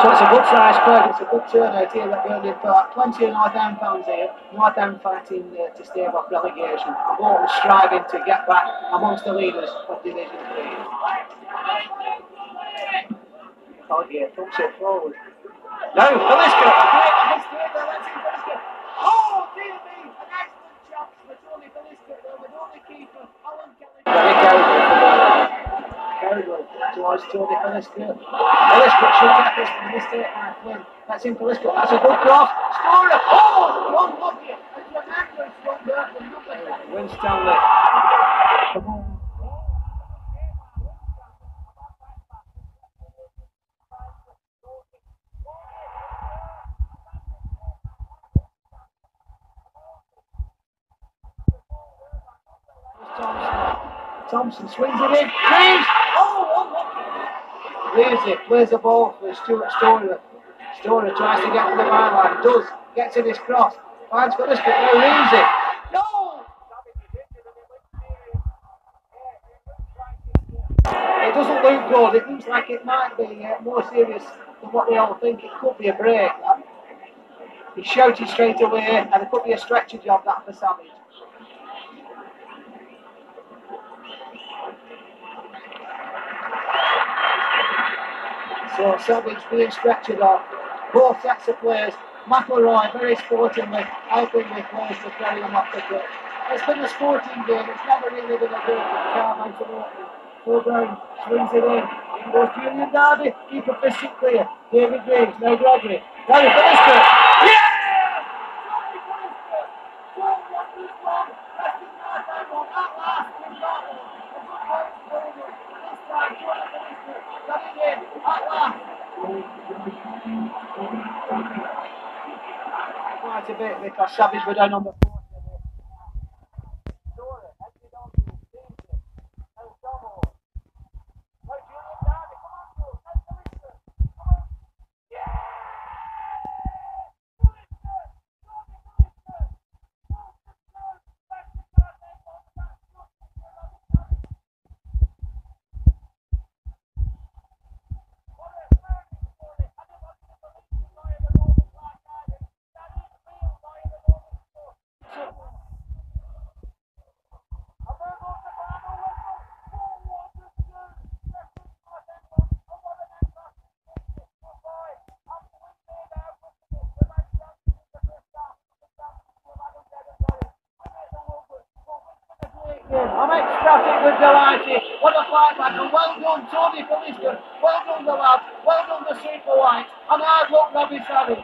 So it's a good size crowd, it's a good turnout here at Burnden Park. Plenty of North End fans here. North End fighting uh, to stave off relegation. Bolton striving to get back amongst the leaders of Division 3. Oh dear, thumps it forward. No, Philliskirk! A great mistake there, let's see Philliskirk. Oh dear me! An excellent shot for Tony Philliskirk there with only keeper Alan Kelly. Very careful. Cowdwell towards Tony Philliskirk. Philliskirk should this mistake by Flynn. That's in Philliskirk. That's a good cross. Scorer! Oh! Unlucky! And remember it's one from number Winstanley. Come on. Thompson. Swings it in. Reeves! Leaves it. Plays the ball for Stuart Storer. Storer tries to get to the byline. Does. Gets in his cross. Finds for this bit. Now leaves it. No! It doesn't look good. It looks like it might be uh, more serious than what we all think. It could be a break. He shouted straight away, and it could be a stretcher job that for Savage. So Savage being stretchered off. Both sets of players. McElroy very sportingly helping the players to carry them off the pitch. It's been a sporting game. It's never really been a for Carmine to open. Phil Brown swings it in. In goes Julian Darby. Keeper fists it clear. David Graves. Now Gregory. Gary Philliskirk. Yeah! Tony Philliskirk. Don't want this one. Preston North End one. At last, we've got one. A good goal to Bowman. This time, Tony Philliskirk. Got it in. At last. Quite a bit because Savage were down on the I'm ecstatic with delighted. What a fight back and well done Tony Philliskirk. Well done the lads. Well done the Super White. And hard luck Robbie Savage.